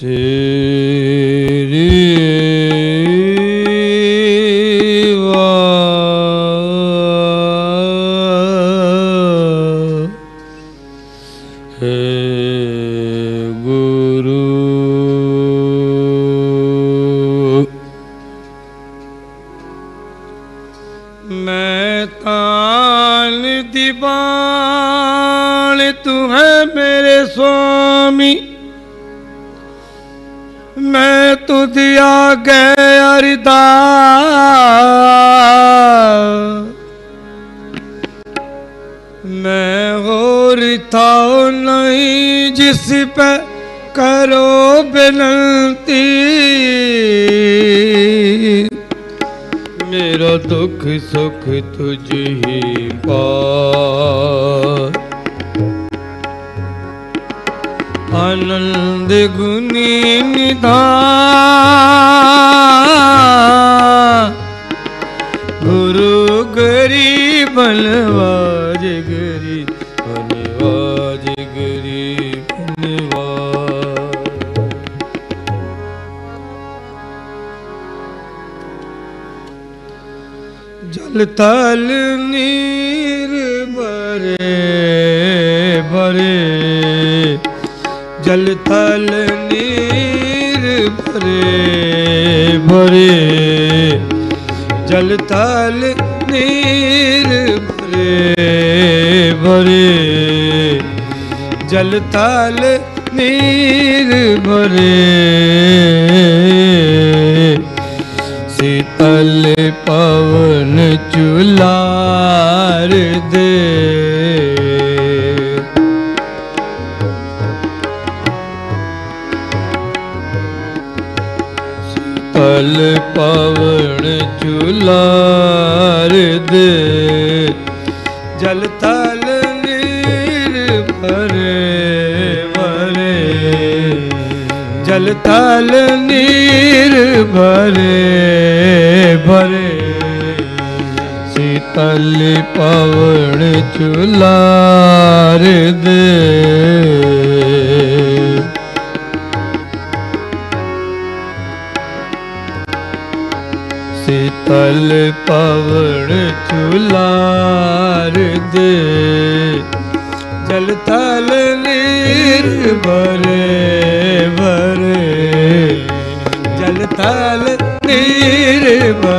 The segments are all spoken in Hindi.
See. ताल ताल नीर भरे। ਤਲੀ ਪਵਣ ਚੁਲਾਰ ਦੇ। ਸੀਤਲ ਪਵਣ ਚੁਲਾਰ ਦੇ। ਜਲ ਤਲ ਨੀਰ ਬਰੇ ਭਰੇ ਜਲ ਤਲ ਨੀਰ ਭਰੇ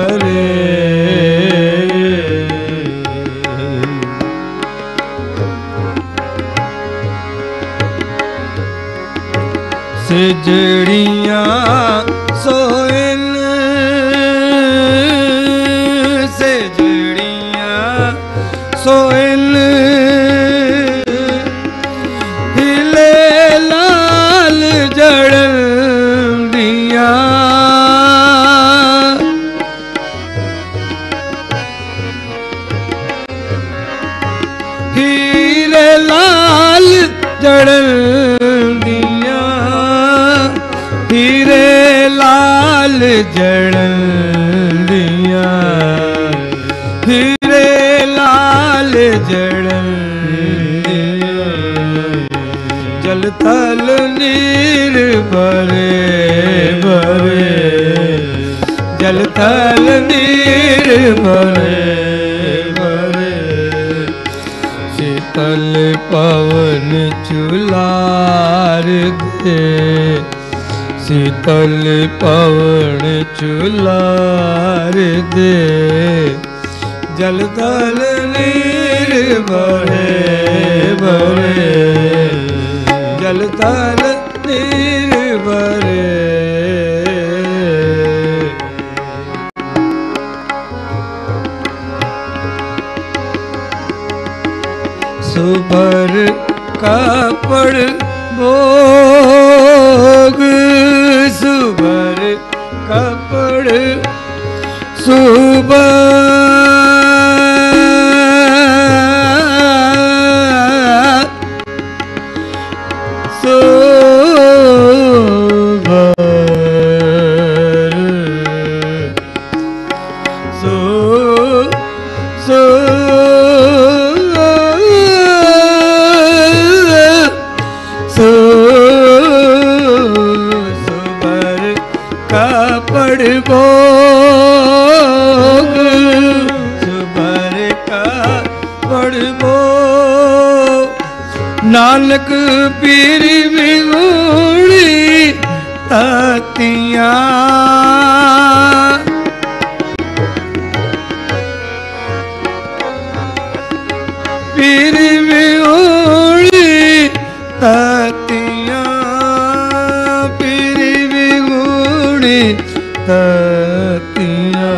कतिया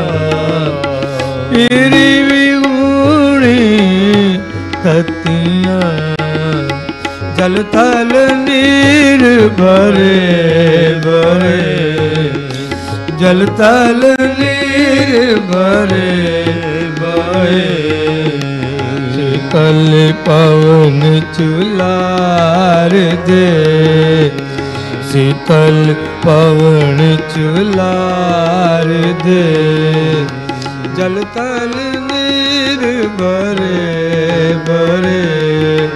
इरी विगुणी कतिया जल थल नीर भरे भरे। जल थल नीर भरे भरे। कल पवन चुलार दे। ਸੀਤਲ ਪਵਨ ਚੁਲਾਰ ਦੇ। ਜਲ ਤਲ ਨੀਰ ਬਰੇ ਬਰੇ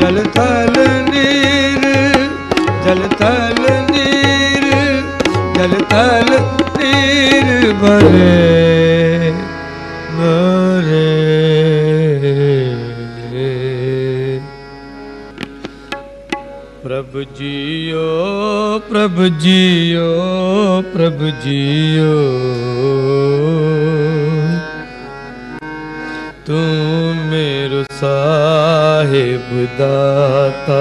ਜਲ ਥਲ ਨੀਰ, ਜਲ ਥਲ ਨੀਰ, ਜਲ ਤਲ ਨੀਰ ਬਰੇ ਭਰੇ प्रभु जियो प्रभु जियो प्रभु जियो। तू मेरो साहेब दाता।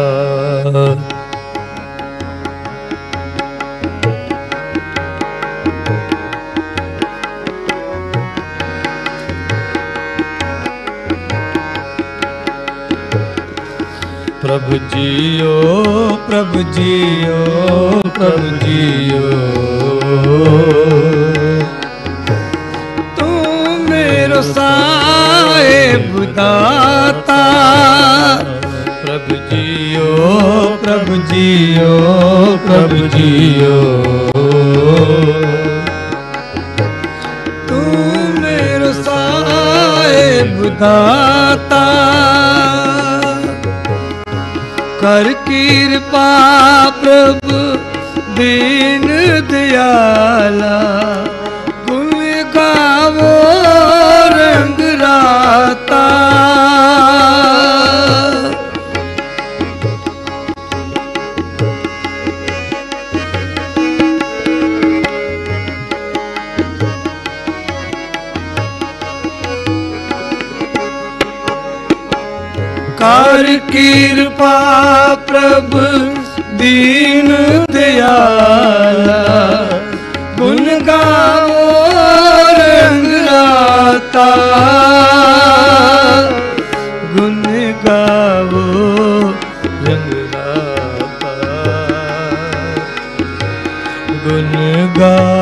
प्रभु जियो प्रभु जियो प्रभु जियो। तू मेरो साता दाता प्रभु जियो प्रभु जियो प्रभु जियो। तू मेरो साता कर कृपा प्रभु दीन दयाला। गुण गावो रंग राता। कर कीर ਕਿਰਪਾ ਪ੍ਰਭ ਦੀਨ ਦਿਆਲਾ। ਗੁਣ ਗਾਵੋ ਰੰਗ ਰਾਤਾ ਗੁਣ ਗਾਵੋ ਰੰਗ ਰਾਤਾ ਗੁਣ ਗਾ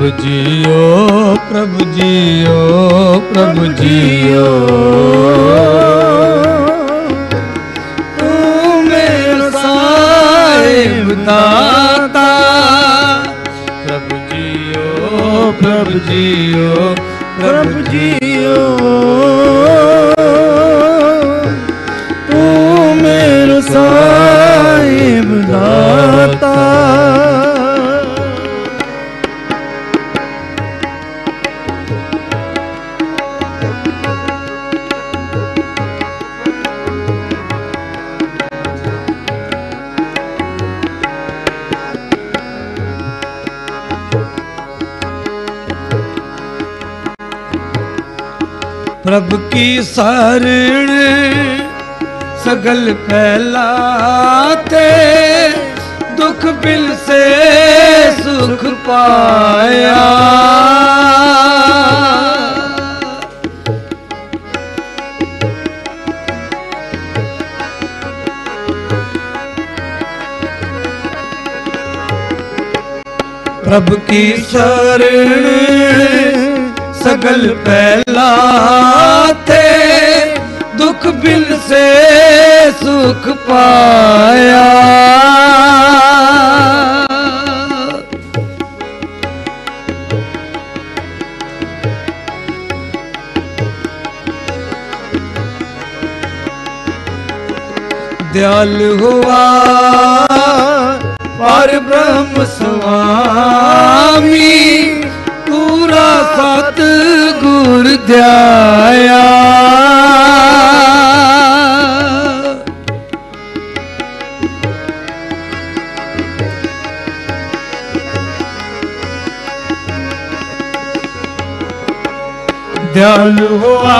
ਪ੍ਰਭ ਜੀਓ ਪ੍ਰਭ ਜੀਓ ਪ੍ਰਭ ਜੀਓ। ਤੂੰ ਮੇਰਾ ਸਾਹਿਬ ਦਾਤਾ। ਪ੍ਰਭ ਜੀਓ ਪ੍ਰਭ ਜੀਓ शरण सगल फैलाते दुख बिल से सुख पाया। प्रभ की शरण सगल फैलाते बिल से सुख पाया। दयाल हुआ पर ब्रह्म स्वामी पूरा सत गुर ध्याया दयाल हुआ,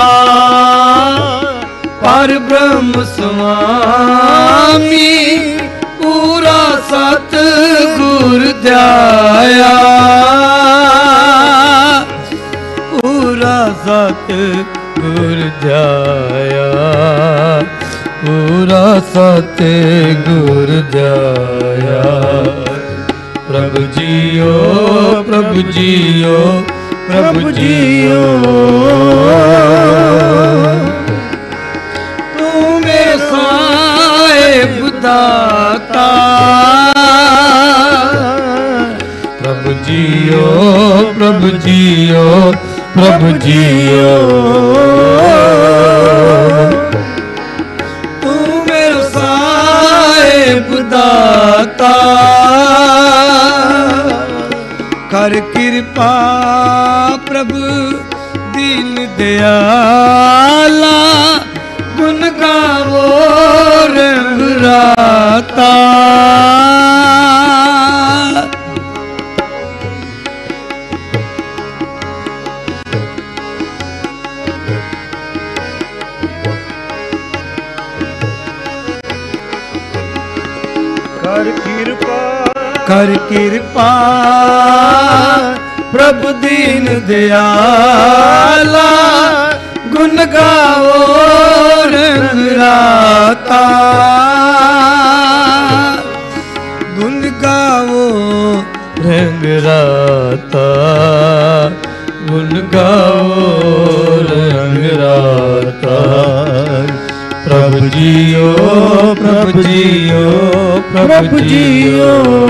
पर ब्रह्म स्वामी पूरा सत गुर ध्याया पूरा सत गुर ध्याया पूरा सत गुर ध्याया प्रभु जियो प्रभु जियो प्रभु जियो। तू मेरे साहेब दाता प्रभु जियो प्रभु जियो प्रभु जियो। तू मेरे साहेब दाता कर कृपा आला गुन गावो राता कर कृपा कर कृपा प्रभु दीन दयाला, गुण गाओ राता। गुण गाओ, रंग राता। गुण गाओ रंग राता। प्रभु जियो प्रभु जियो प्रभु जियो।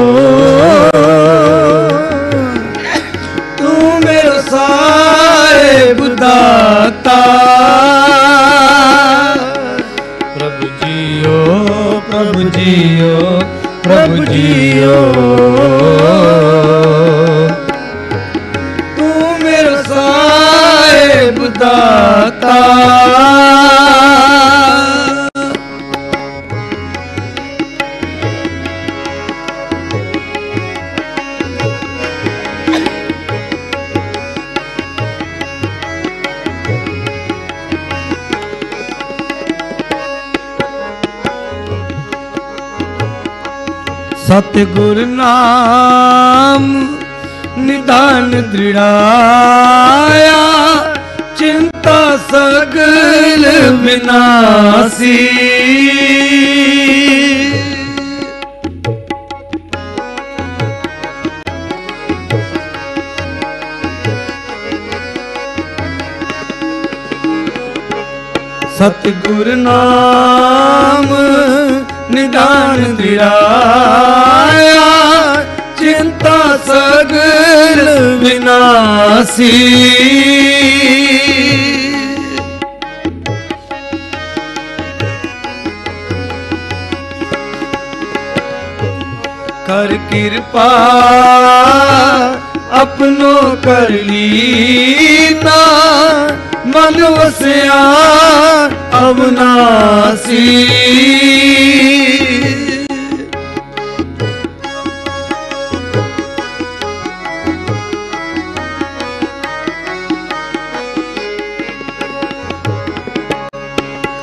ਸਾਹਿਬ ਦਾਤਾ। ਪ੍ਰਭ ਜੀਓ ਪ੍ਰਭ ਜੀਓ ਪ੍ਰਭ ਜੀਓ। ਤੂੰ ਮੇਰਾ ਸਾਹਿਬ ਦਾਤਾ। सतगुर नाम निदान दृढ़ाया चिंता सगल विनाशी। सतगुर नाम निदान दिलाया चिंता सगल विनाशी। कर कृपा अपनों कर लीना मन वसया अविनाशी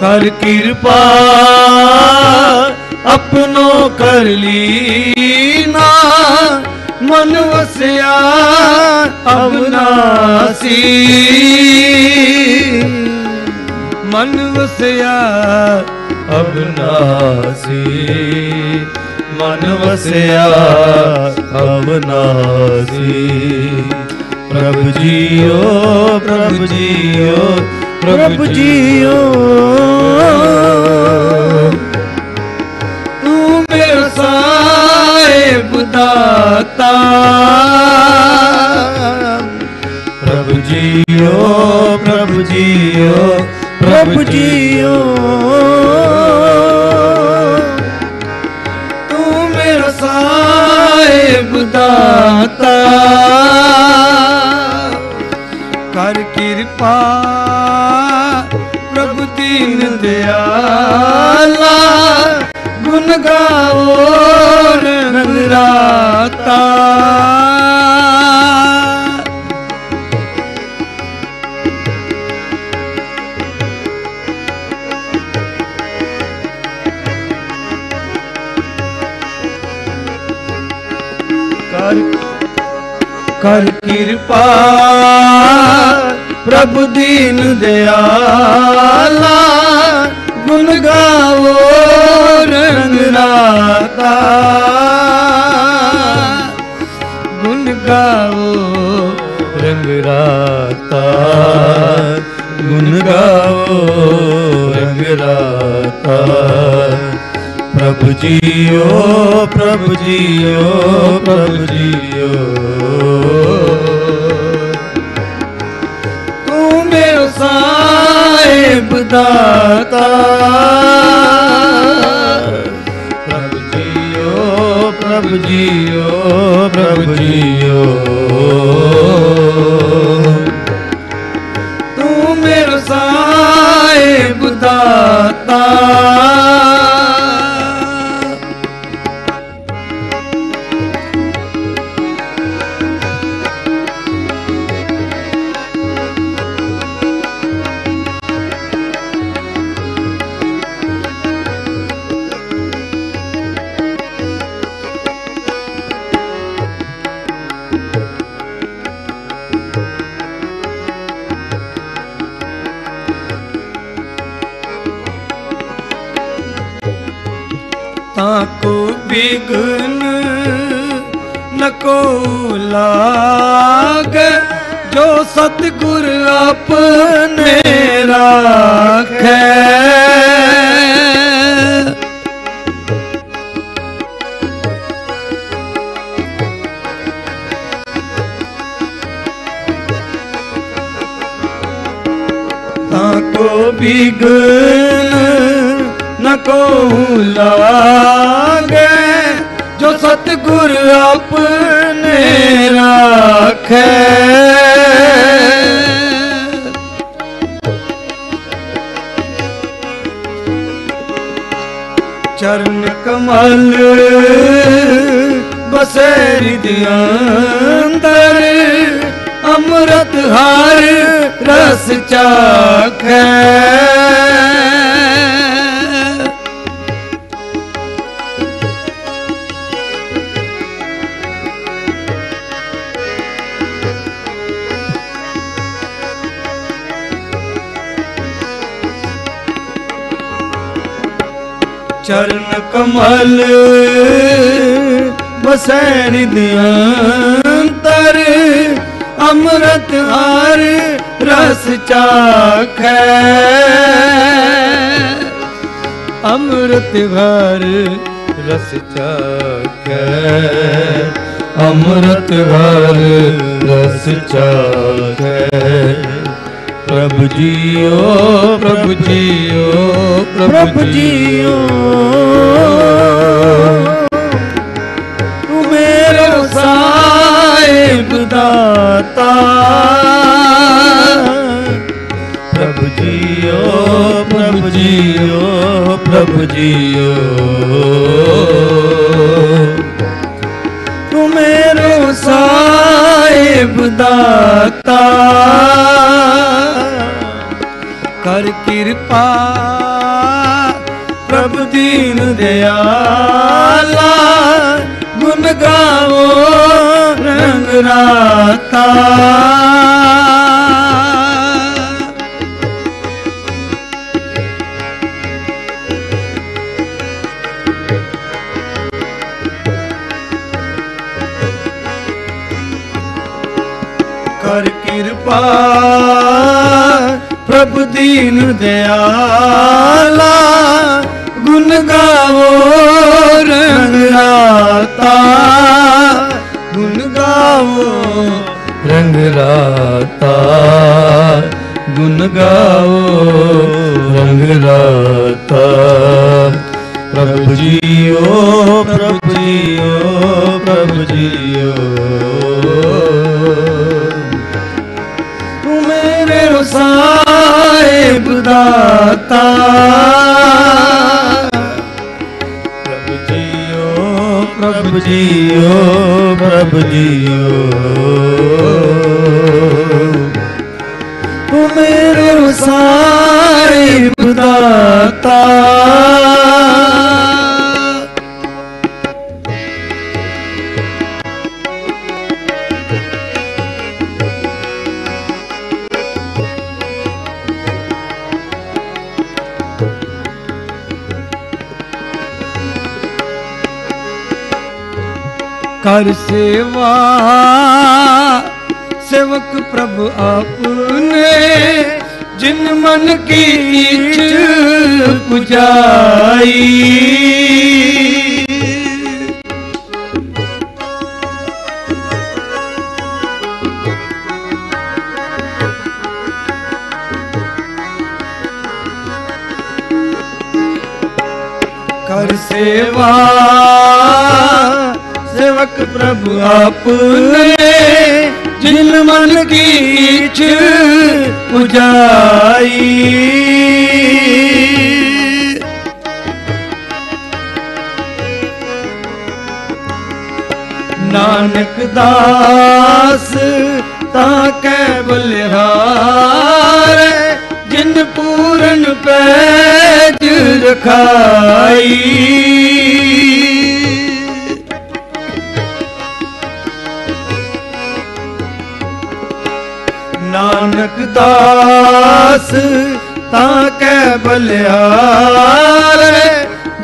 कर कृपा अपनों कर लीना मन वसया अविनाशी मन वसया, अब नासी मन वसया, अब नासी प्रभु जियो प्रभु जियो प्रभु जियो। तू मेरा साहेब दाता प्रभु जियो प्रभु जियो प्रभु जियो। तू मेरा साहेब दाता। कर कृपा प्रभु दीन दयाला। गुन गाओ राता। कर कृपा। प्रभु दीन दयाला, गुण गाओ रंग राता। गुण गाओ रंग राता। गुण गाओ रंग राता। प्रभु जियो प्रभु जियो प्रभु जियो। ਤੂੰ ਮੇਰਾ ਸਾਹਿਬ ਦਾਤਾ ਪ੍ਰਭੂ ਜੀਓ ਪ੍ਰਭੂ ਜੀਓ ਪ੍ਰਭੂ ਜੀਓ। ਤੂੰ ਮੇਰਾ ਸਾਹਿਬ ਦਾਤਾ घर रस चाखै अमृत घर रस चाखै प्रभु जियो प्रभु जियो प्रभु जियो रंग मन की इच्छ पुजाई कर सेवा सेवक प्रभु आपने जिन मन की इच्छ पुजाई नानक दास ताके बलिहार जिन पूरन पैज रखाई नानक दास ताके बलिहार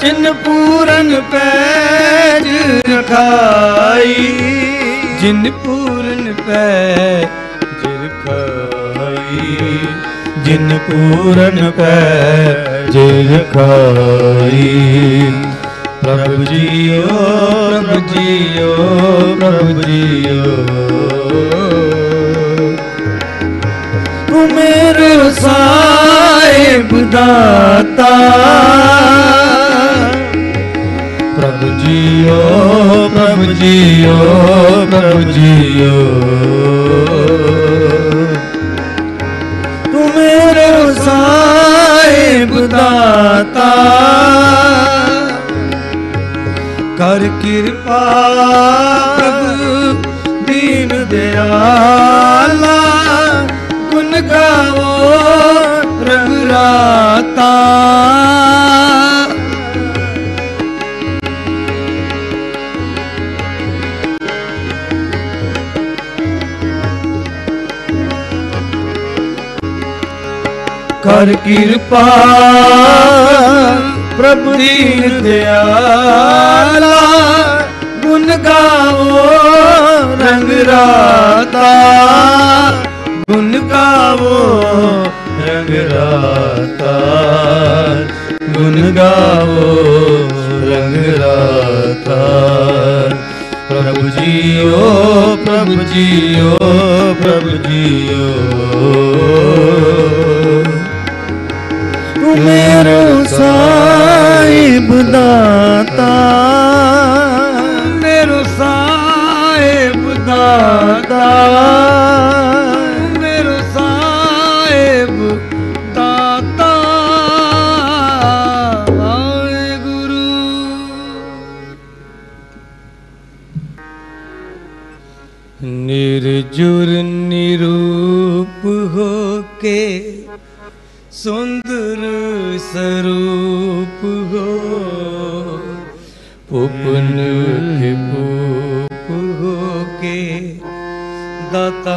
जिन पूरन पैज रखाई जिन पूरन पैज रखाई जिन पूरन पैज रखाई प्रभु जियो प्रभु जियो प्रभु जियो तू मेरे साहिब दाता। प्रभु जियो प्रभु जियो प्रभु जियो। तू मेरे साहिब दाता। कर कृपा प्रभु दीन दयाला। गुण गाओ रघुराता कर कृपा प्रभु दीन दयाला। गुण गाओ रंग राता। गुण गाओ रंग राता। गुण गाओ रंग राता। प्रभु जियो प्रभु जियो प्रभु जियो। मेरो साहिब दाता। मेरो साहिब दाता। पुपन के पुप के दाता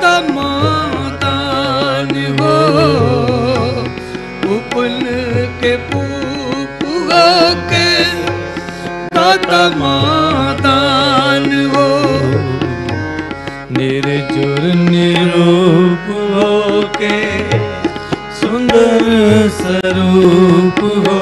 तमातान हो उपन के पूपुगा के तमातान हो निर्जुर निरूप के सुंदर स्वरूप हो।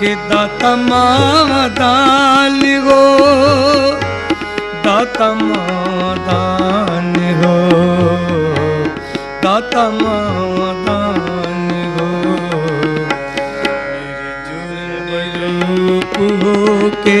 खे दा तमाम दान हो दा दान हो दा दान हो। निर्जुर निरूप हो के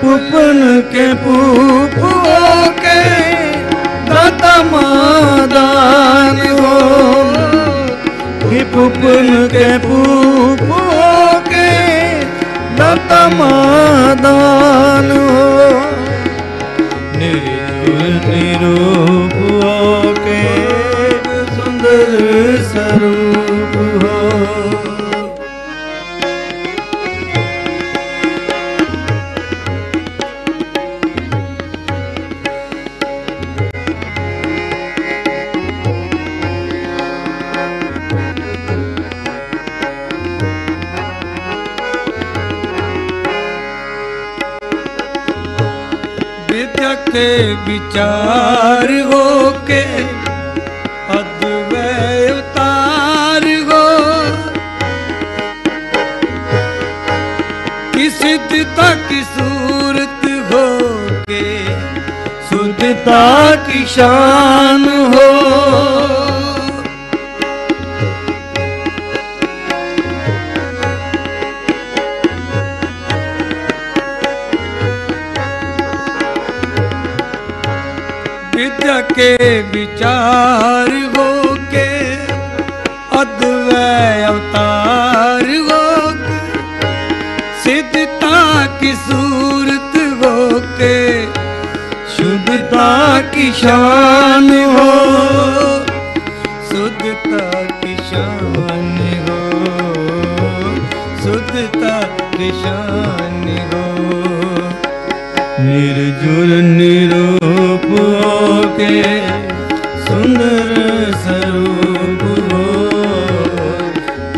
पुपन के पुपुओ के दाता मादान हो। पुपन के पुपुओ के दाता मादान हो। निर्जुर निरूप के सुंदर स्वरूप हो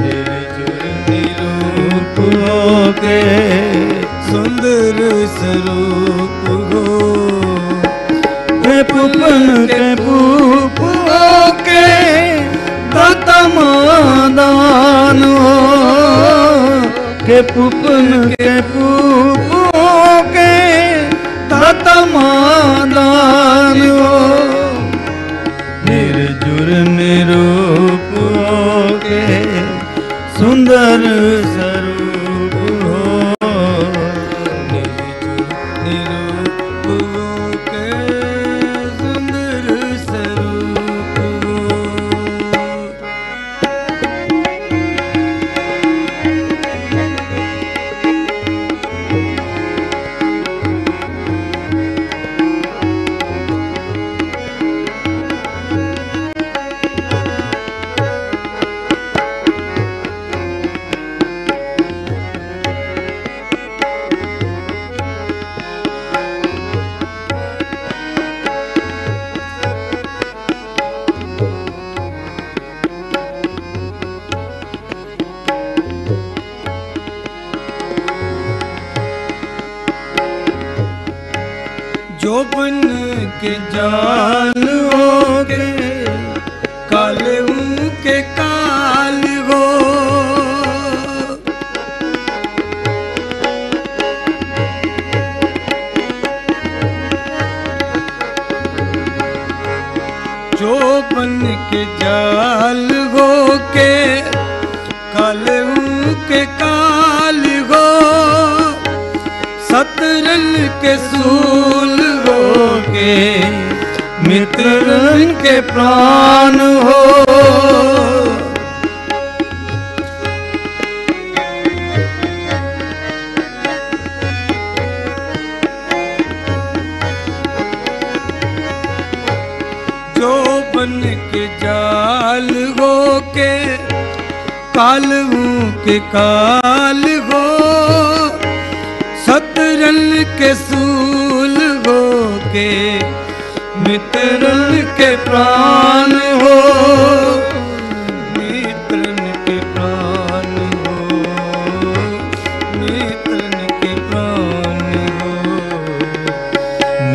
निर्जुर निरूप के सुंदर स्वरूप हो। पुपन के पूप के दातम दान के पुपन के पूप तमादान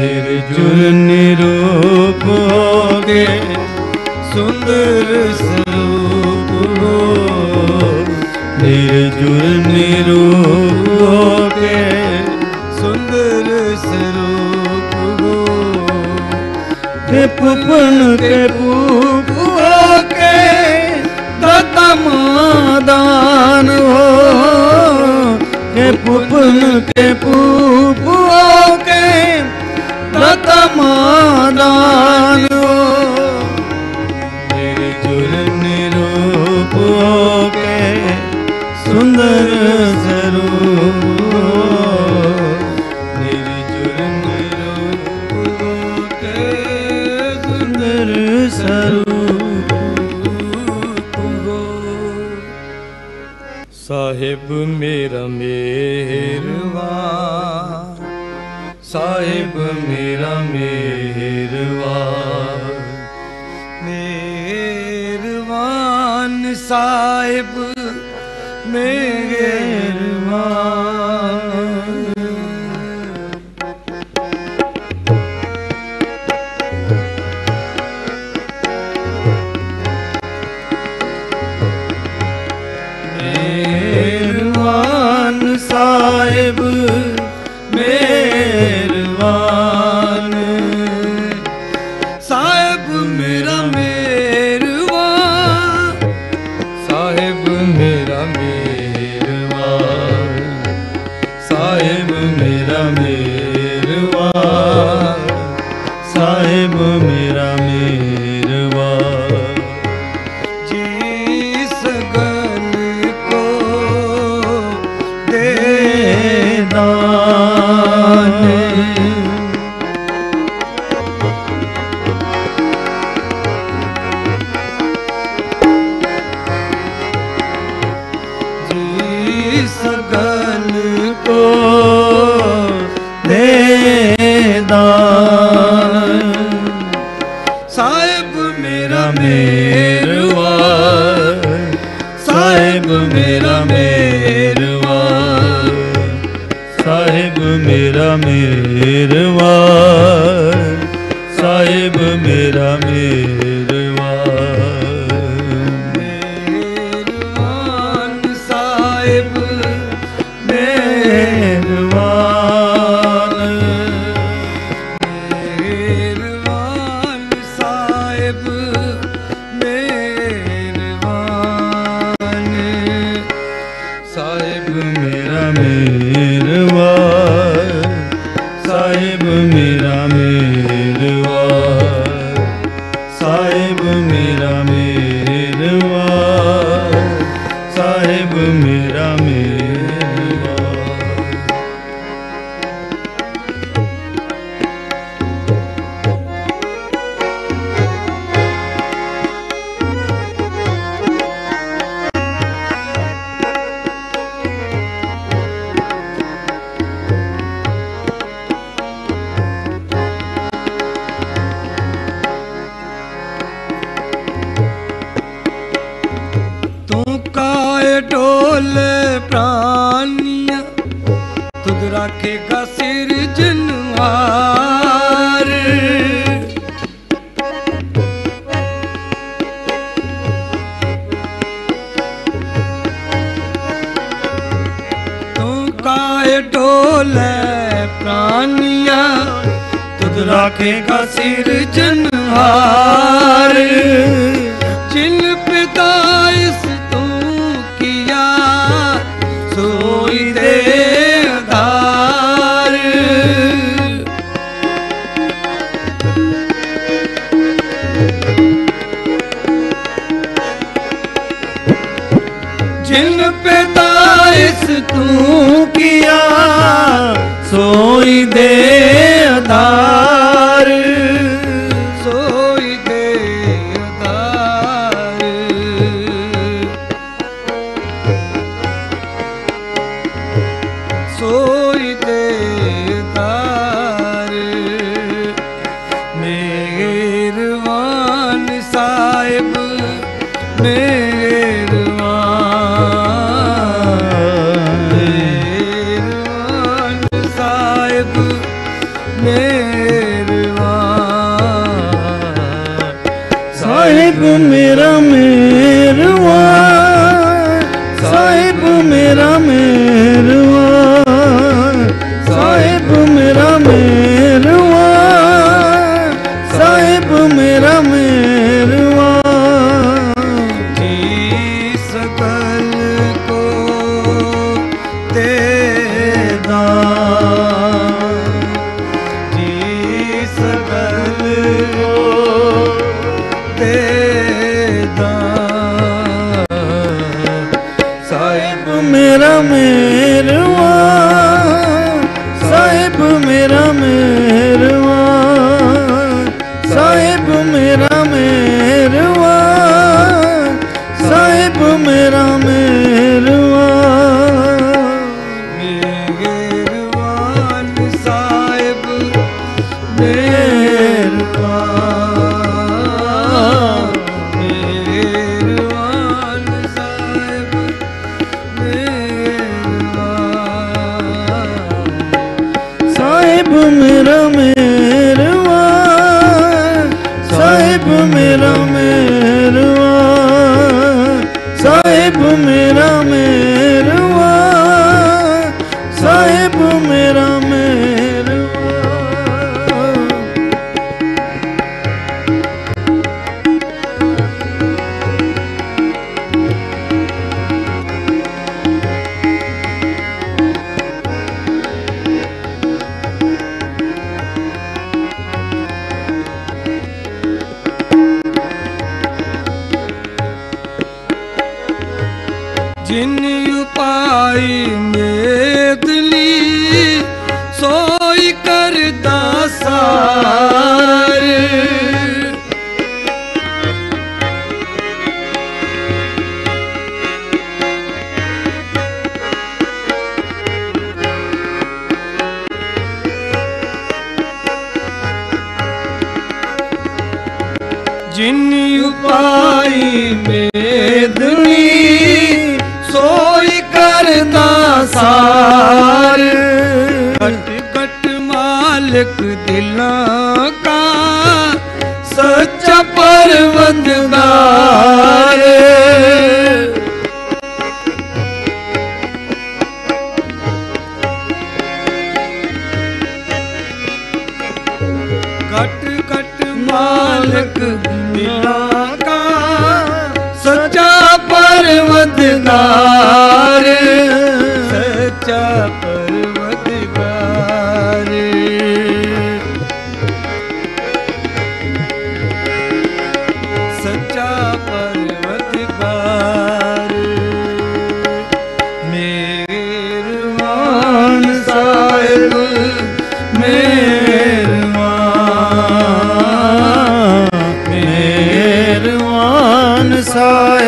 निर्जुर निरूप होगे, सुंदर स्वरूप हो निर्जुर निरूप होगे, सुंदर स्वरूप हो हे पुपन के पूप होके दतम दान हो। हे पुपन के पूप મદાન साहिब te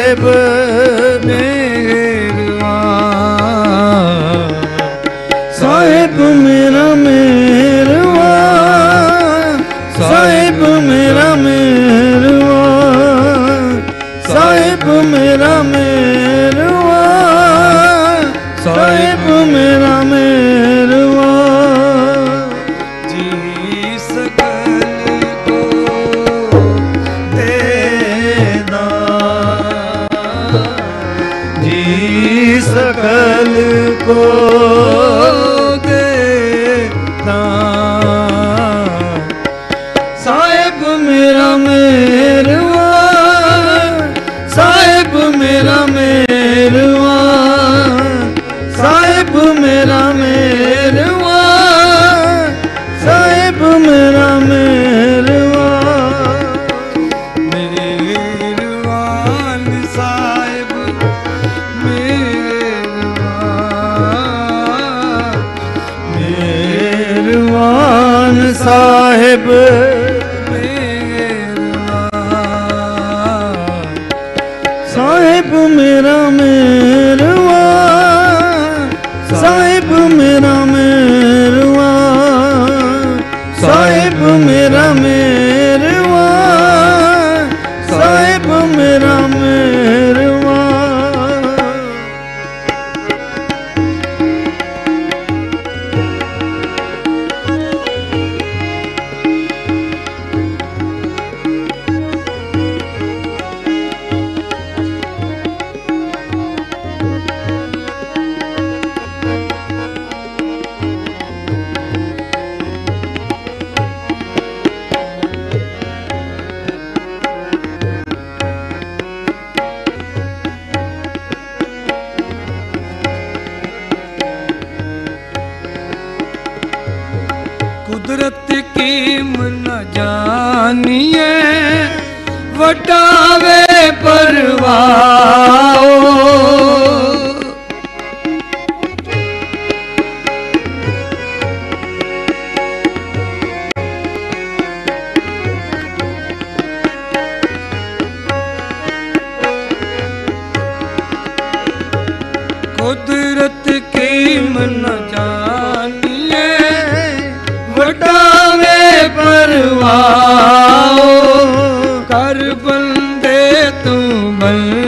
साहिब बंदे तू बंदगी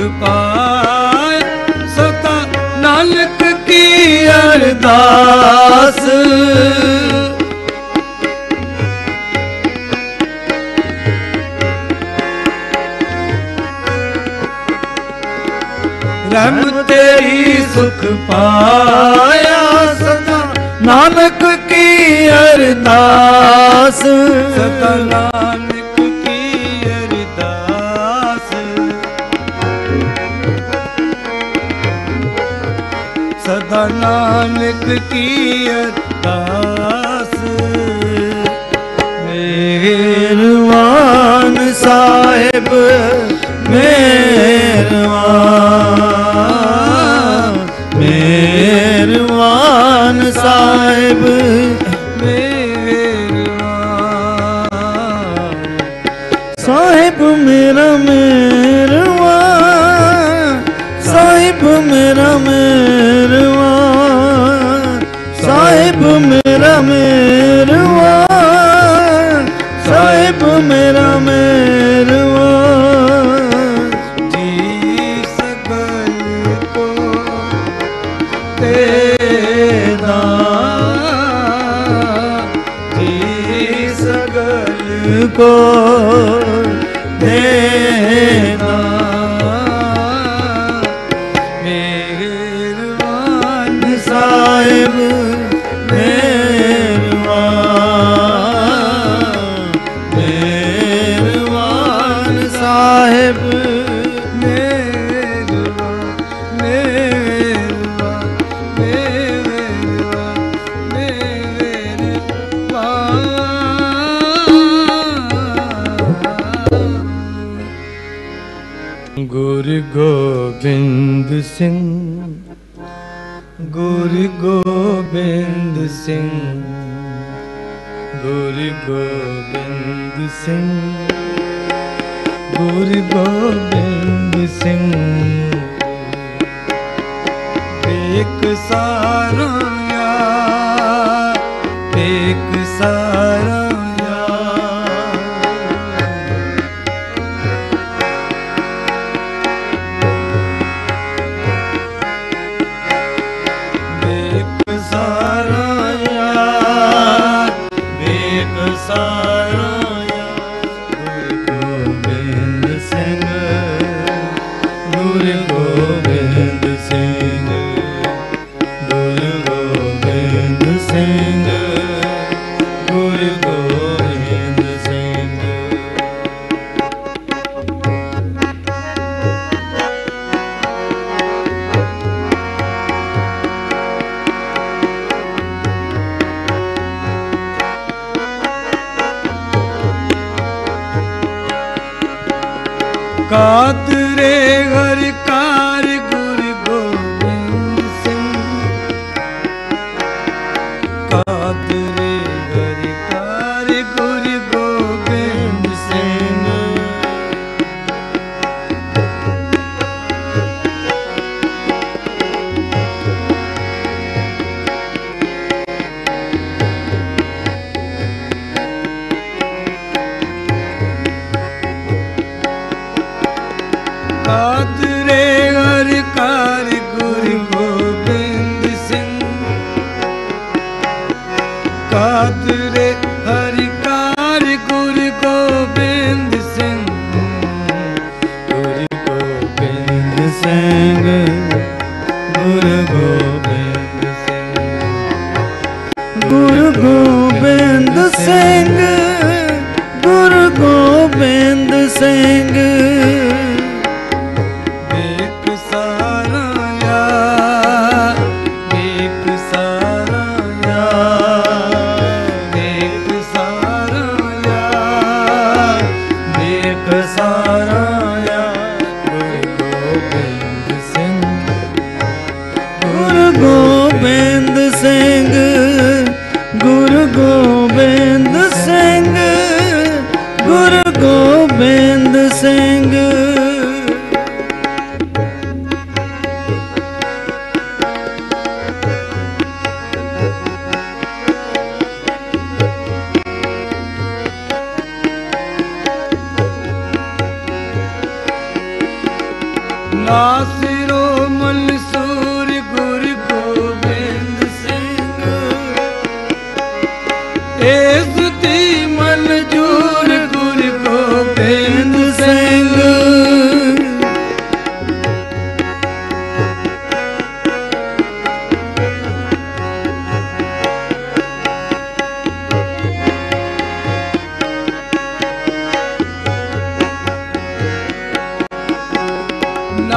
पाए। सता नानक की अरदास। रहम तेरी सुख पाया। सता नानक की अरदास। सतना ਗੁਰ ਕੀ ਅਰਦਾਸ ਮੇਰਵਾਨ ਸਾਹਿਬ ਮੇਰਵਾਨ ਮੇਰਵਾਨ ਸਾਹਿਬ। ਸਿੰਘ। ਗੁਰੂ ਗੋਬਿੰਦ ਸਿੰਘ। ਗੁਰੂ ਗੋਬਿੰਦ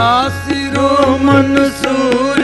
आसिरो मनसूर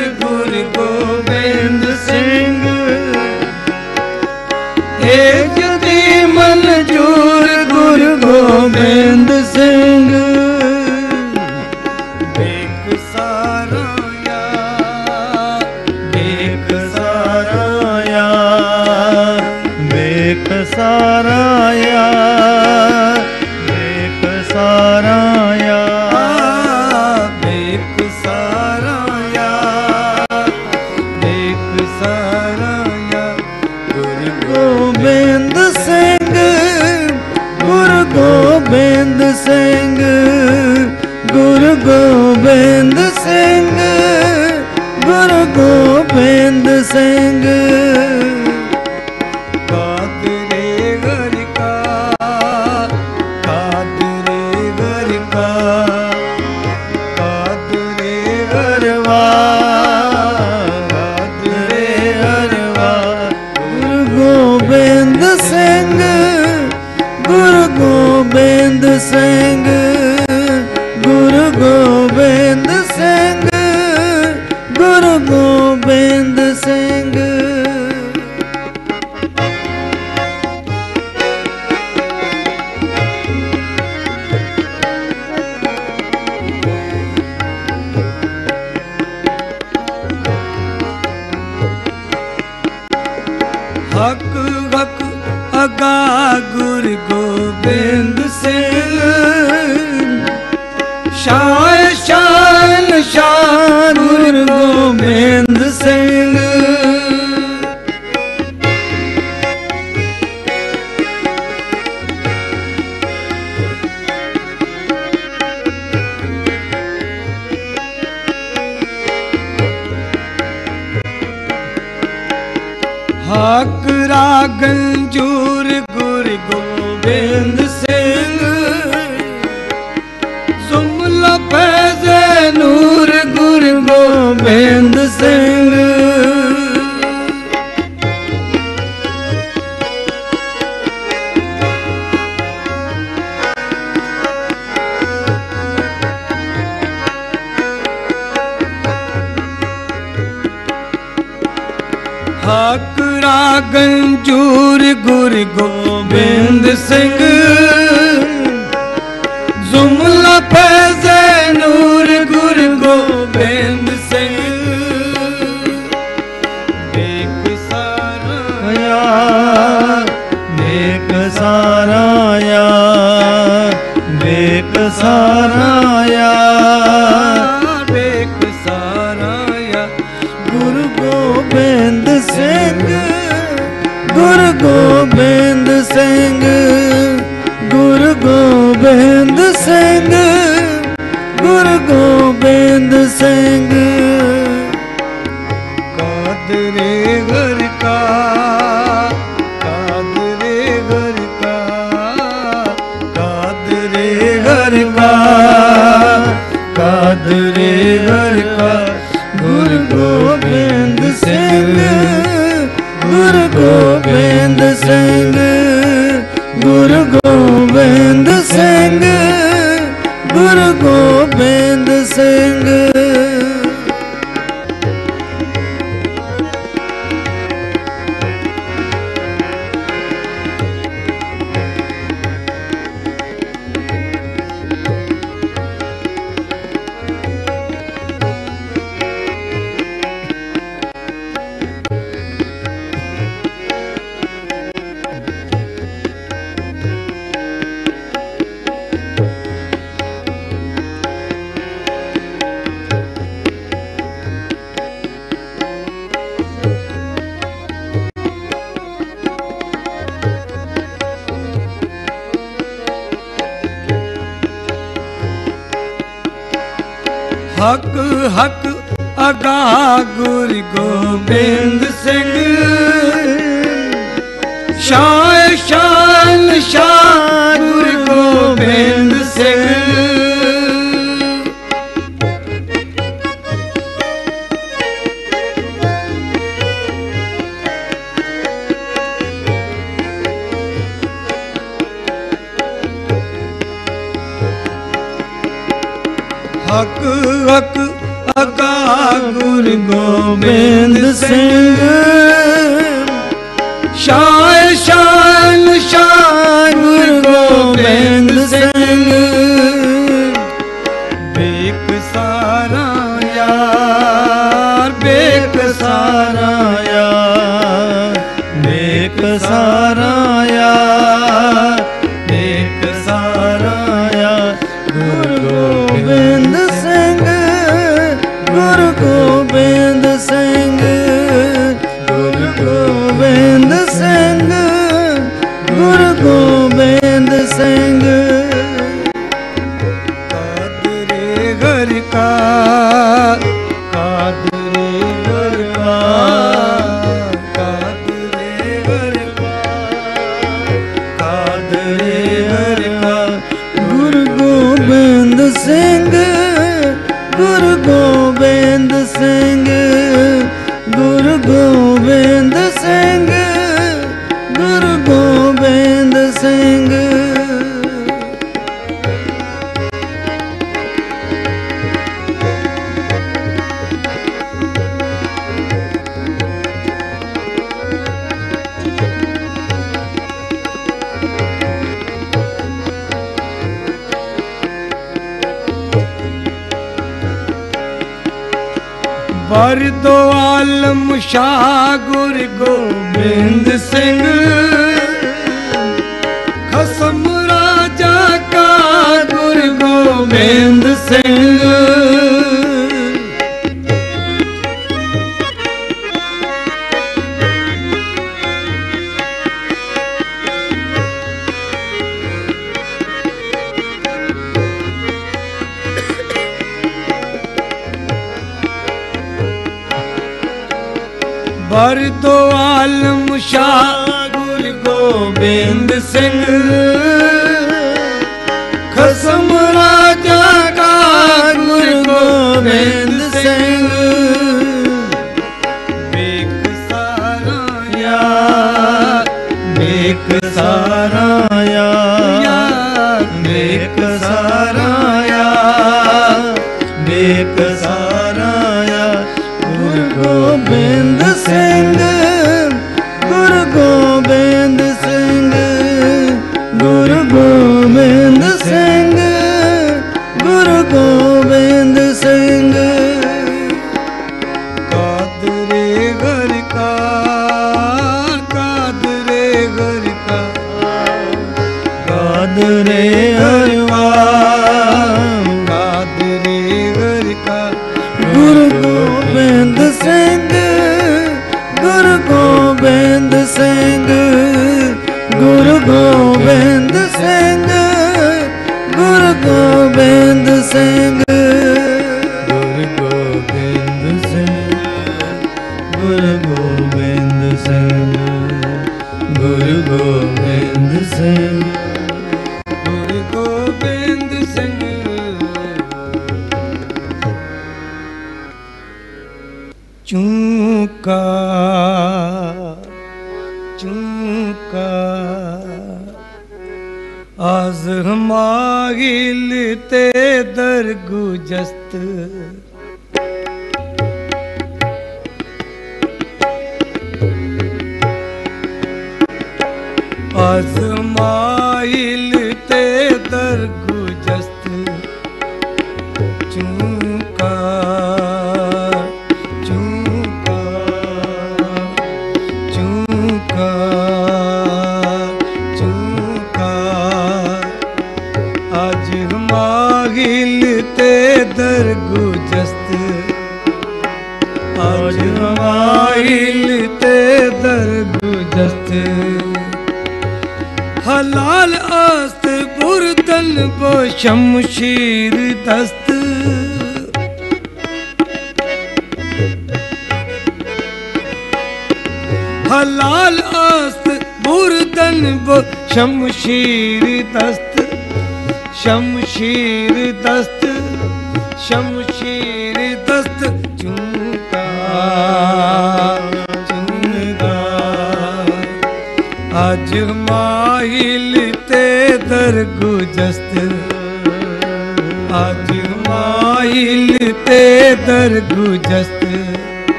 ਫੈਜ਼ੇ ਨੂਰ ਗੁਰ ਗੋਬਿੰਦ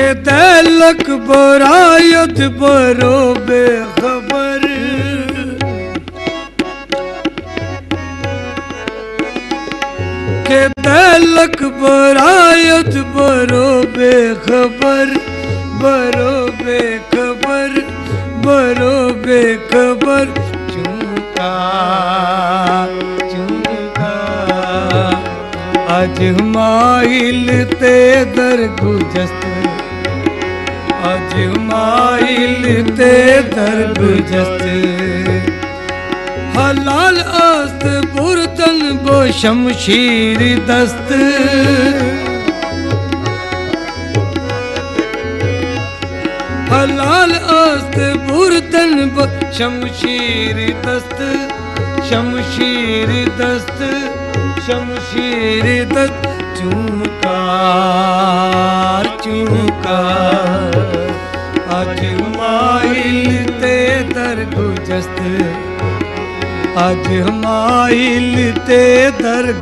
के दलक बरायत बरो बेखबर। के दलक बरायत बरो बेखबर बरो बेखबर बरो बेखबर। चुनका आज माइल ते दर गुजस्त आज माइल ते दर गुजस्त हलाल आस्त बुरतन बो शमशीर दस्त हलाल आस्त बुरतन बो शमशीर दस्त शमशीर दस्त शमशीर दस्त चुनकार चुनकार आज माइल ते दर गुजस्त आज हमाइल ते दर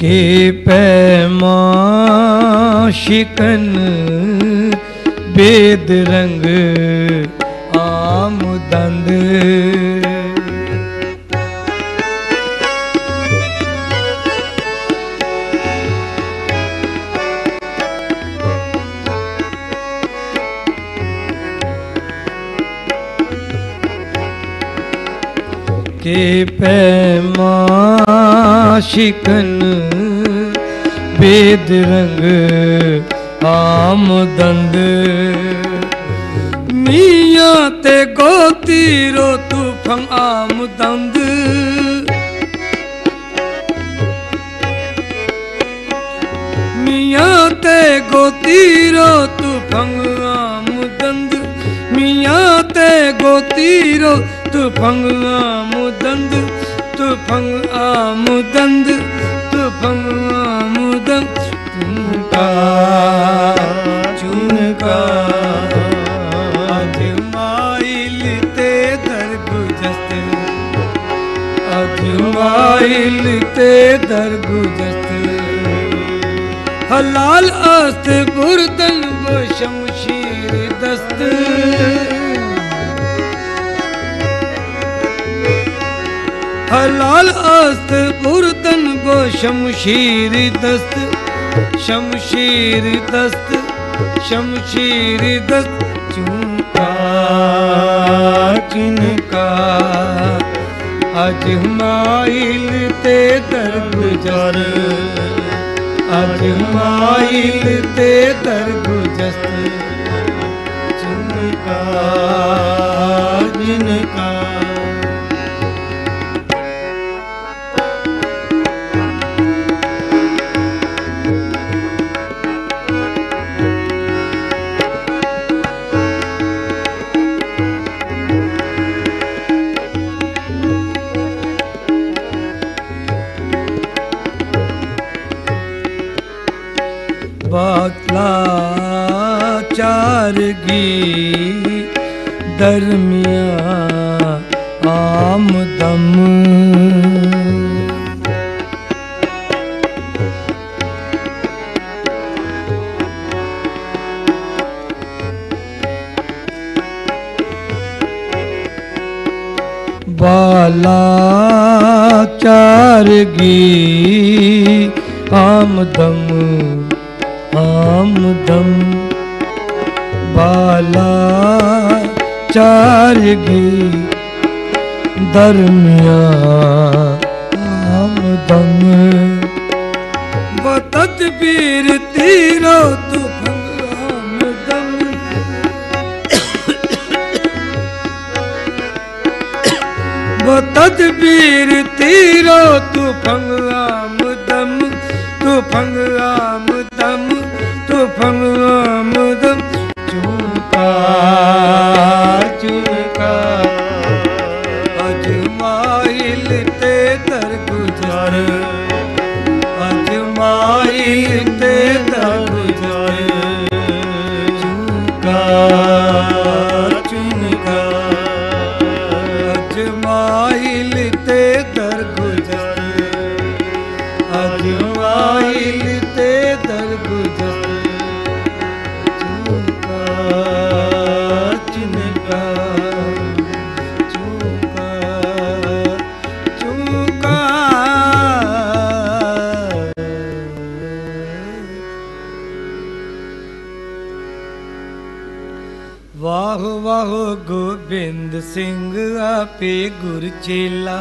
के पैमा शिकन बेद रंग आमदंद के पैमा शिकन माइल ते दर गुजस्त हलाल आस्त बुरदन वो शमशीर दस्त। हलाल आस्त बुरदन वो शमशीर दस्त। शमशीर दस्त शमशीर दस्त। चुनका चुनका। आज हमाइल ते दर गुजर आज माइल ते दर गुजस्त दम आम दम बाला चार दर्म ਸਿੰਘ ਆਪੇ ਗੁਰ ਚੇਲਾ।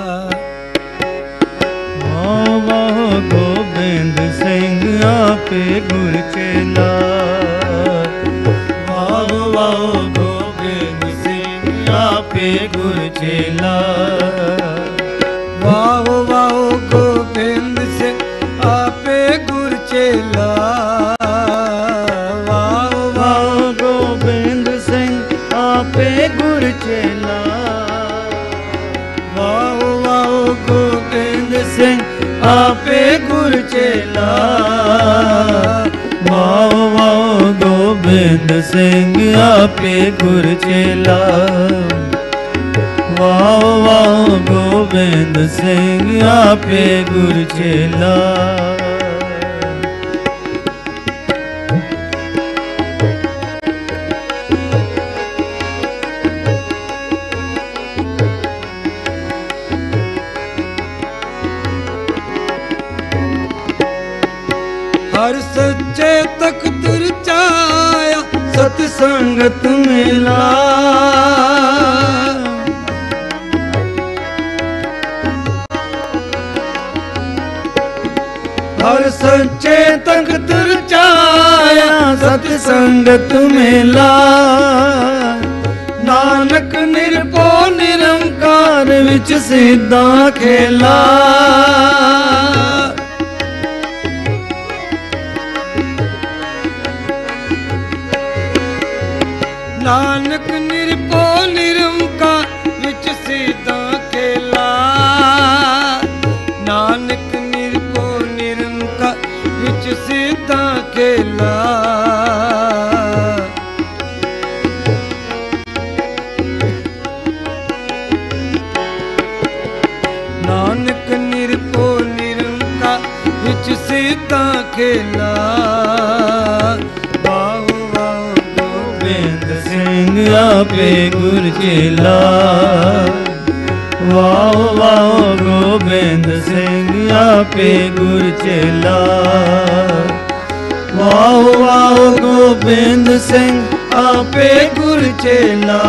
ਗੋਬਿੰਦ ਸਿੰਘ ਆਪੇ ਗੁਰ ਚੇਲਾ। ਵਾਹ ਵਾਹ ਗੋਬਿੰਦ ਸਿੰਘ ਆਪੇ ਗੁਰ ਚੇਲਾ। ਮਿਲਾ।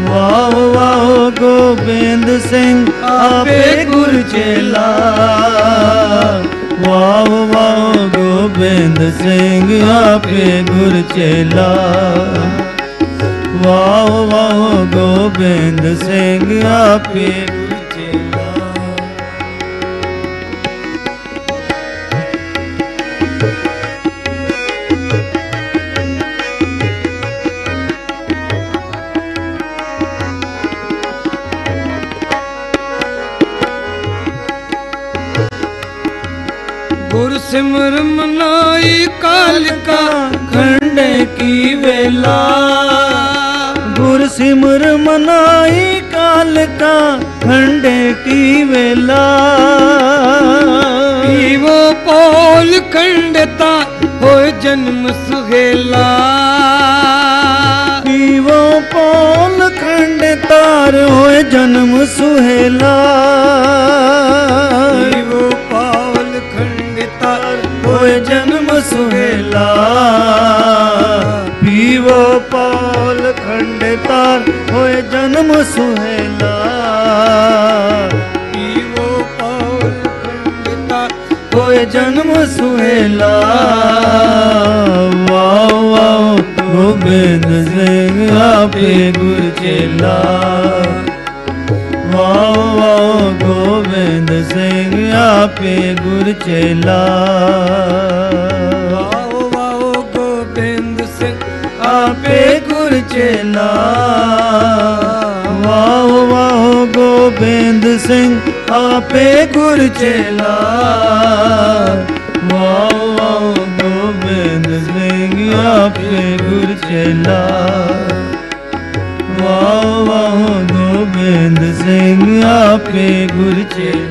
ਵਾਹ ਵਾਹ ਗੋਬਿੰਦ ਸਿੰਘ, ਆਪੇ ਗੁਰ ਚੇਲਾ। ਵਾਹ ਵਾਹ ਗੋਬਿੰਦ ਸਿੰਘ, ਆਪੇ ਗੁਰ ਚੇਲਾ। ਵਾਹ ਵਾਹ ਗੋਬਿੰਦ ਸਿੰਘ, ਆਪੇ का खंड की वेला पीवो पोल खंडता हो जन्म सुहेला। पीवो पोल खंड तार हो जन्म सुहेला। पीवो खंड खंडता होए जन्म सुहेला। पीवो पाल खंड तार हो जन्म सुहेला। पीवो पावल खंडता होए जन्म सुहेला वाह वाह गोबिंद सिंह आपे गुर चेला वाह वाह गोबिंद सिंह आपे गुर चेला वाओ वाओ गोविंद सिंह आपे गुर चेला वाह वाह गोबिंद सिंह आपे गुर चेला वाह वाह गोबिंद सिंह आपे गुर चेला वाह वाह गोबिंद सिंह आपे गुर चेला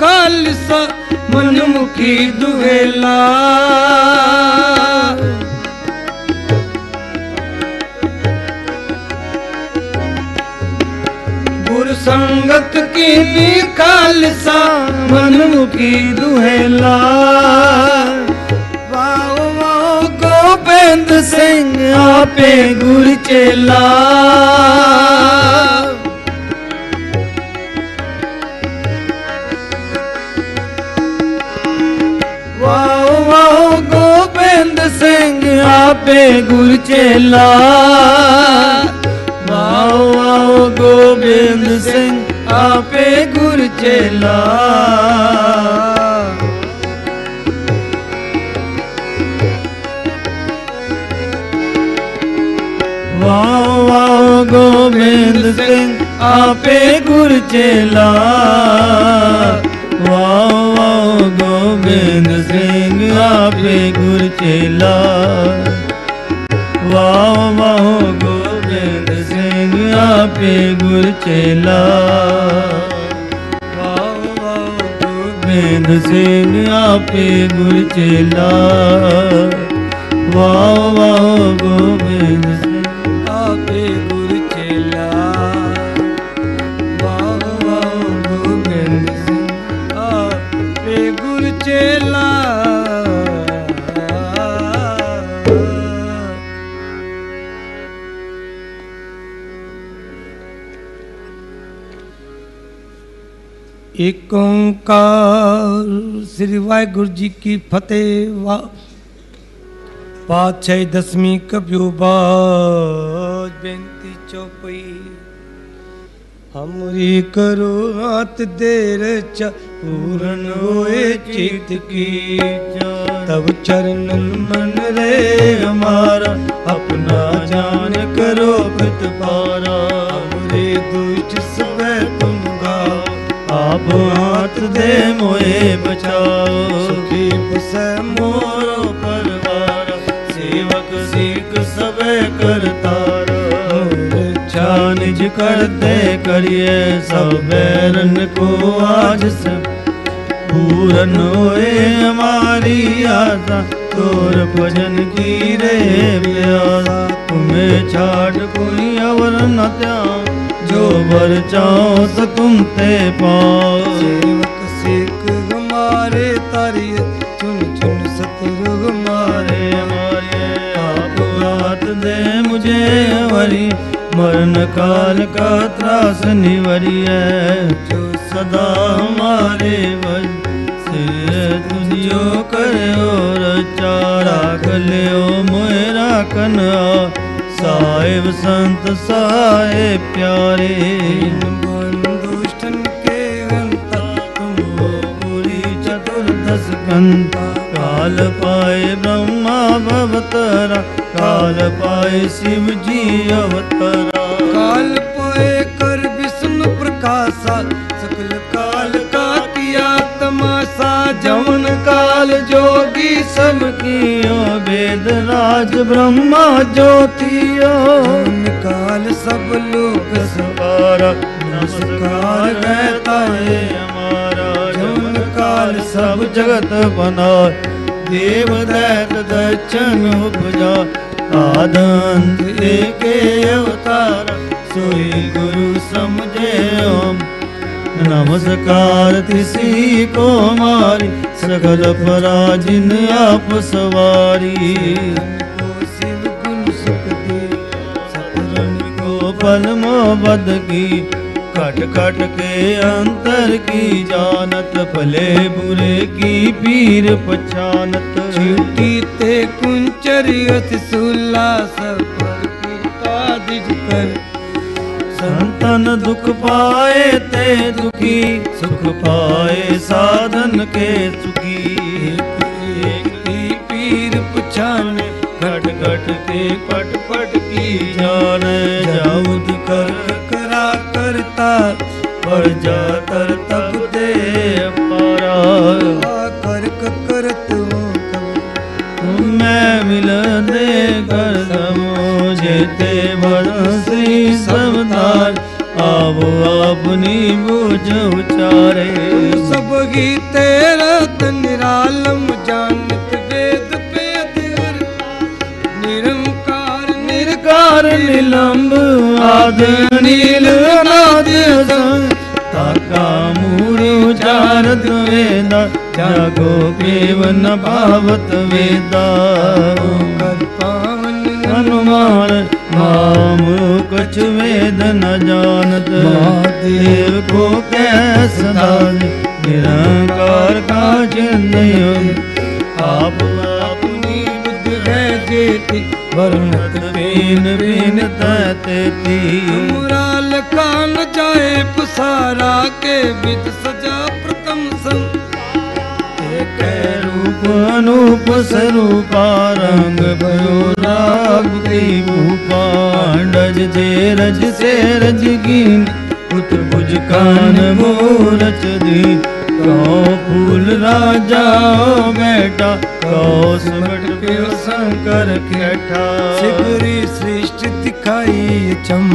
खालसा मनमुखी दुहेला गुर संगत की खालसा मनमुखी दुहेला वाओ वाओ गोबिंद सिंह आपे गुर चेला वाह आपे गुर चेला। वाह वाह गोबिंद सिंह, आपे गुर चेला। वाह वाह गोविंद सिंह, आपे गुर चेला। वाह वाह गोविंद सिंह, आपे गुर चेला। वाह वाह गोविंद सिंह आपे गुर चेला वाह वाह गोविंद सिंह आपे गुर चेला वाह वाह गोविंद एक ओंकार श्री वाहगुरु जी की फतेह वाह पाछे दसवीं कपियो बाज बेनती चौपई हमरी करो हाथ देर च पूरन होए चित की तब चरणन मन रे हमारा अपना जान करो पत पारा हमरे दुष्ट सब तुम आप हाथ दे मोए बचाओ। सुखी पुस मोरो परवार सेवक सीख सब करतार इच्छा निज करते करिए सब बैरन को आज सब। पूरन होए हमारी आशा तोर भजन की रे प्यासा। तुम्हें छाड़ कोई अवर न त्याग। जो वर चाहो तो तुम ते पाओ। सेवक सिख हमारे तारिय चुन चुन सतगुरु हमारे हमारे आप हाथ दे मुझे वरी मरण काल का त्रास निवरिय जो सदा हमारे वश सिर तुझियो करे और चारा गलियो मोरा कन्हा। सहाय प्यारे दुष्टन के अंता तुम हो पूरी चतुर्दश कंता काल पाए ब्रह्मा भवतरा, काल पाए शिव जी अवतरा। काल पोए कर विष्णु प्रकाशा, सकल काल का किया तमाशा जमन काल जोगी सब वेद राज ब्रह्मा ज्योतियो। काल सब लोग सवारा। नमस्कार कहता है हमारा। जमन काल सब जगत बना देव दैत दर्शन उपजा। आदंत के अवतार। सोई गुरु समझे ओम नमस्कार तिसी को मारी सकल पराजिन आप सवारी। को शिव गुण सुख दे सतरंग को, कट कट के अंतर की जानत, भले बुरे की पीर पछानत। छीटी ते कुंचरी सुला सब पर कर। संतन दुख पाए ते दुखी सुख पाए साधन के सुखी। एक पीर पुछाने घट घट के पट पट की जान। जाउद कर करा करता पर जातर तब दे पारा कर करत मैं मिल जेते बरसी सबदार आवो अपनी बुझ उचारे। सब गीते रत निरालम जानत वेद वेद हर। निरंकार निरकार निलंब आद नील नाद ताका मूर उचारत वेदा जागो केवन भावत वेदा। कर हनुमान नाम कुछ वेद न जानत। महादेव को कैसदा निरंकार का चिन्ह आप अपनी बुद्धि है जेति वर्णत बीन बीन तेती मुराल कान जाए पसारा के विद सजा अनूप स्वरूपा रंग भयो राग की भूपा। जे रज से रज कीन उत भुज कान मूरच दी कहो फूल राजा बेटा, कहो सुमट के शंकर केठा शिवरी सृष्टि दिखाई चम,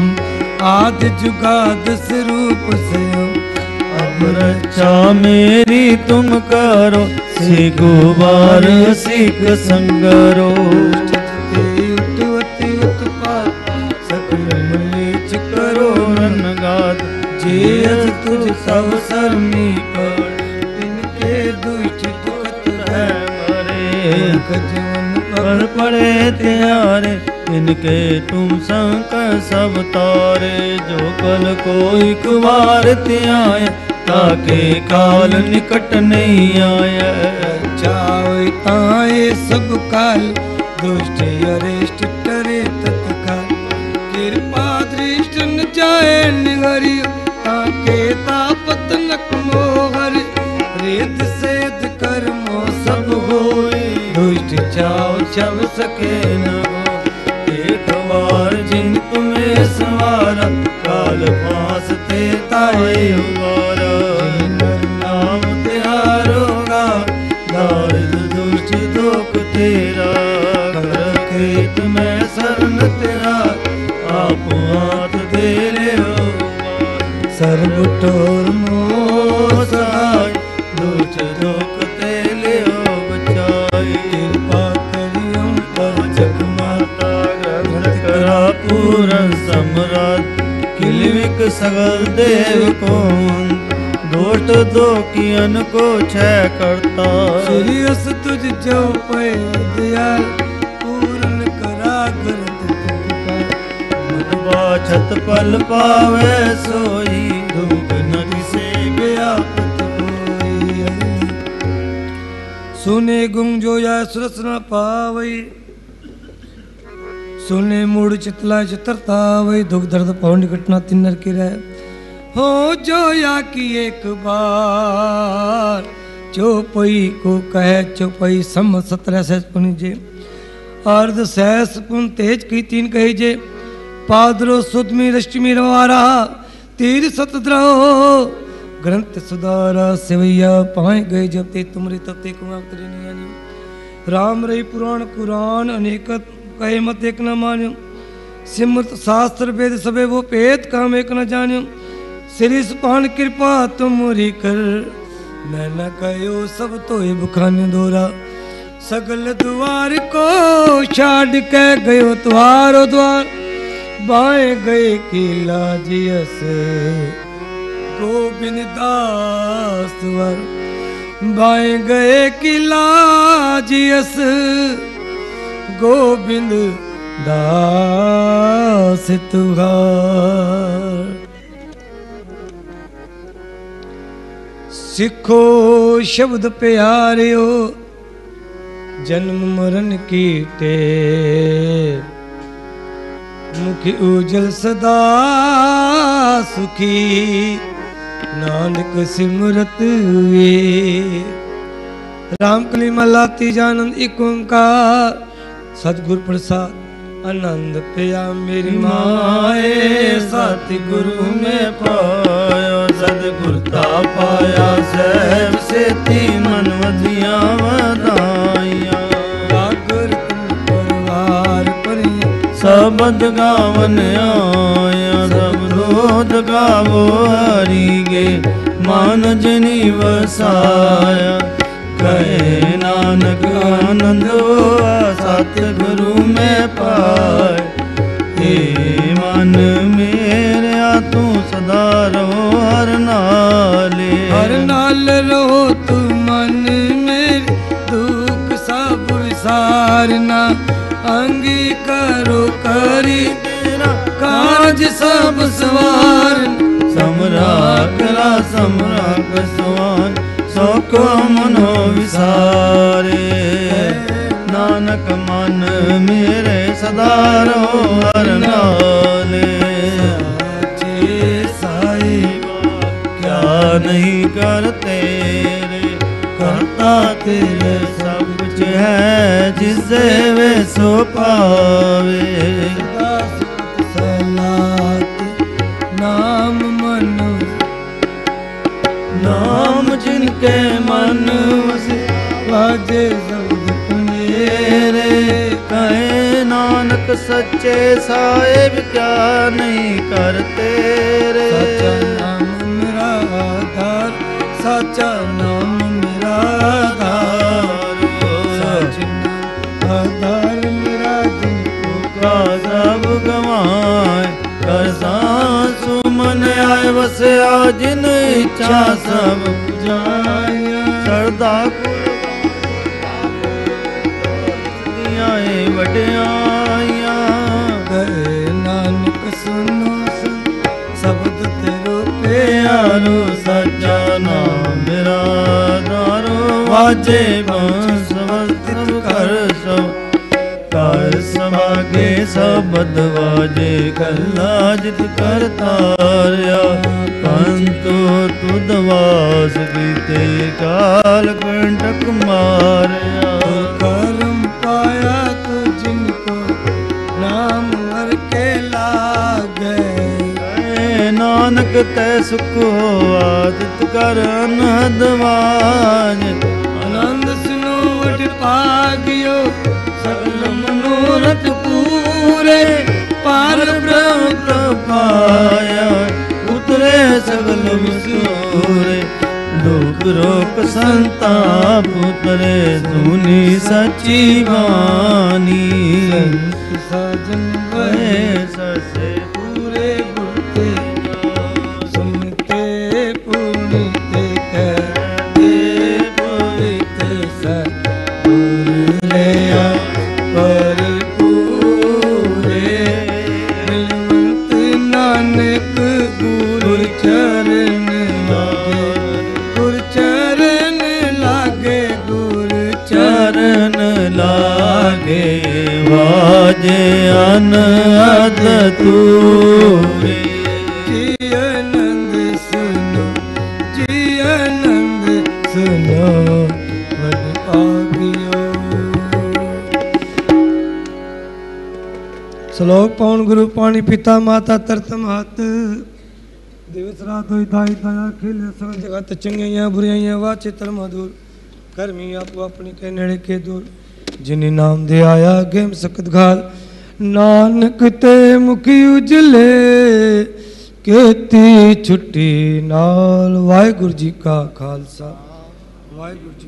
आद जुगाद स्वरूप से रक्षा मेरी तुम करो से गोबार सिख संगरो। करो सब सरमी पर, तिनके दुष्ट दुखत है जीवन पर पड़े त्यारे, इनके तुम संकर सब तारे। जो कल को एक बार त्याय ताके काल निकट नहीं आया चाव ताए सब काल दुष्ट अरेष्ट टरे तत्काल कृपा दृष्ट न जाए निगरी ताके तापत नक मोहर रेत सेद कर्मो सब होए दुष्ट चाव छव सके न हो एक बार जिन तुम्हें सवारा काल पास ते ताए उबारा नाम त्यारोगा दारिद दुष्ट दोख तेरा कर खेत में शरण तेरा आप हाथ दे सगल देव को दोष दो कियन को छह करता सूर्यस तुझ जो पे दयाल पूर्ण करा करत छत पल पावे सोई दुख न किसे व्यापत होई सुने गुंजो या सुरस न पावई सुने मूड चितला चित्रता वही दुख दर्द पौंड घटना तिन्नर की रह हो जो या की एक बार चौपई को कहे चौपई सम सत्रह सहस पुनि अर्ध सहस पुन तेज की तीन कही जे पादरो सुदमी रश्मि रवारा तीर सतद्रहो ग्रंथ सुधारा सेवैया पाए गए जब ते तुमरे तब ते कुमार राम रही पुराण कुरान अनेक कहे मत एक न मान्यो। सिमृत शास्त्र वेद सबे वो पेत काम एक न जान्यो। श्री सुपान कृपा तुमरी कर। मैं न कहो सब तो बुखान दोरा। सगल द्वार को छाड़ के गयो द्वारो द्वार। बाएँ गए किला जियस। गोविंद दास वर बाएँ गए किला जियस। गोविंद दास तुहार। सिखो शब्द प्यारियो, जन्म मरण की टेर। मुख उजल सदा सुखी, नानक सिमरत वे राम कली मलाती जानंद एक ओंकार सतगुर प्रसाद, आनंद पिया मेरी माए, सतगुरु में पाया सदगुरता पाया सैब से मन वधिया वधाइया गागर परिवार परिया सबद गावन आया, सब रोध गावो हरि गे मान जनी वसाया, कहे नानक आनंद हुआ सतगुरु में पाए हे मन मेरे तू सदा रहो हर नाले हर नाल रहो तू मन मेरे दुख सब विसारना अंगीकारो करी तेरा काज सब सवार समराकरा समराक स्वान सौको मनो विसारे नानक मन मेरे सदा रहो हर नाले साचे साई क्या नहीं करते रे करता तेरे सब कुछ है जिससे वे सो पावे सलात जिनके मन बाजे शब्द मेरे कहे नानक सच्चे साहेब क्या नहीं करते रे नाम मेरा आधार साचा नाम मेरा आधार। आधार मेरा जिनको का सब गवाए। कर सांसु मन आए बस जिन इच्छा सब। जाया सरदा कुर्बानियाँ वड्याइयाँ गए नानक सुनो सुन शब्द तेरो प्यारो सच्चा नाम मेरा दारो वाजे बंस सब कर सब कर सभागे सबद वाजे कल्ला जित कर तार्या पंतो तुद वास बीते काल कंटक मारया कर्म पाया तो जिनको नाम हर के लागे ऐ नानक तै सुख आदित कर अनहदवाज आनंद सुनो वट पागियो सकल मनोरथ पूरे पार ब्रह्म पाया सगल विसूरे दुख रोक संताप उतरे धुनि सची संत साजन श्लोक पौन गुरु पाणी पिता माता तरतम हाथ दिवस रात होई दाई दया खिल सगन जगत चंगैया बुराइयाँ वा चित्र मधुर। कर्मी आपो अपनी के नेड़े के दूर। जिन्हें नाम दे आया गेम सकत घाल। ਨਾਨਕ ਤੇ ਮੁਖ ਉਜਲੇ ਕੇਤੀ ਛੁੱਟੀ ਨਾਲ। ਵਾਹਿਗੁਰੂ ਜੀ ਕਾ ਖਾਲਸਾ। ਵਾਹਿਗੁਰੂ ਜੀ